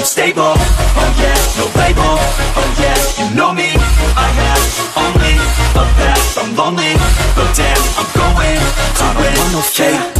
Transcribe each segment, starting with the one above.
I'm stable, oh yeah, no label, oh yeah, you know me, I have only a path, I'm lonely, but damn, I'm going. To I don't want no fake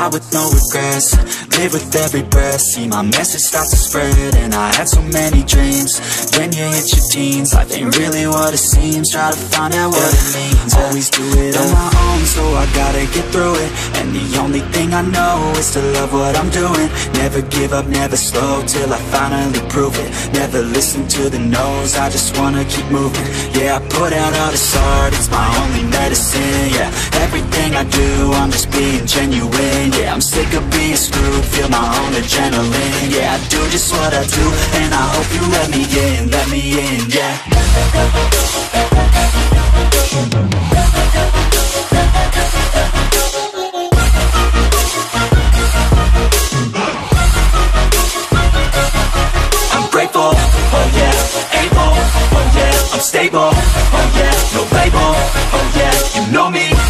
die with no regrets Live with every breath, see my message start to spread And I had so many dreams, when you hit your teens Life ain't really what it seems, try to find out what it means. Always do it on my own, so I gotta get through it. And the only thing I know is to love what I'm doing. Never give up, never slow, till I finally prove it. Never listen to the no's, I just wanna keep moving. Yeah, I put out all this art, it's my only medicine Yeah, everything I do, I'm just being genuine. Yeah, I'm sick of being screwed, feel my own adrenaline. Yeah, I do just what I do, and I hope you let me in, let me in, yeah. I'm grateful, oh oh yeah, I'm stable, oh yeah, no label, oh yeah, you know me,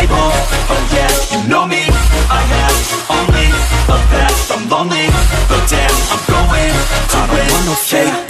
label, oh yeah, you know me, I have only a path, I'm lonely, but damn, I'm going to I don't want no fake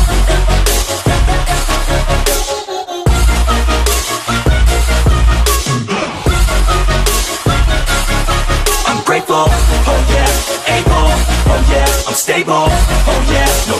Oh yeah, able, oh yeah, I'm stable, oh yeah, no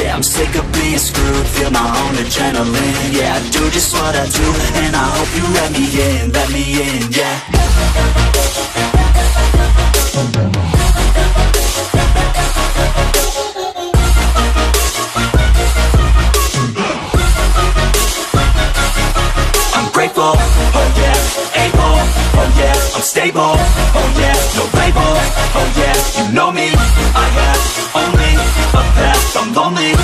yeah I'm sick of being screwed, feel my own adrenaline. Yeah, I do just what I do, and I hope you let me in, let me in, yeah. Oh yeah, able, oh yeah, I'm stable, oh yeah, no label, oh yeah. dans mes